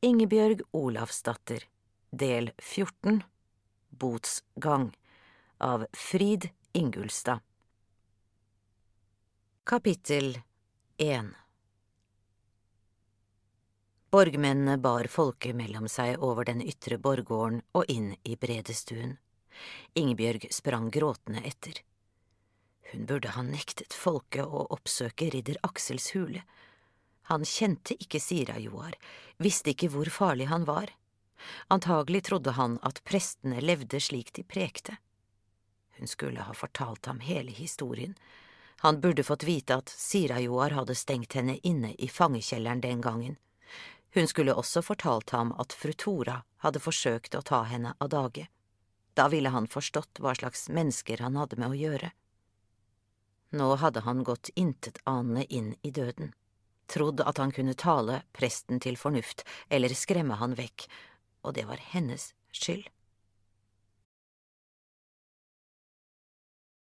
Ingebjørg Olavsdatter Del 14 Botsgang av Frid Ingulstad Kapittel 1 Borgmennene bar folket mellom seg over den ytre borggården og inn i bredestuen. Ingebjørg sprang gråtende etter. Hun burde ha nektet folket å oppsøke ridder Aksels hule. Han kjente ikke Sira-Joar, visste ikke hvor farlig han var. Antagelig trodde han at prestene levde slik de prekte. Hun skulle ha fortalt ham hele historien. Han burde fått vite at Sira-Joar hadde stengt henne inne i fangekjelleren den gangen. Hun skulle også fortalt ham at fru Tora hadde forsøkt å ta henne av dage. Da ville han forstått hva slags mennesker han hadde med å gjøre. Nå hadde han gått intetanende inn i døden, trodd at han kunne tale presten til fornuft eller skremme han vekk, og det var hennes skyld.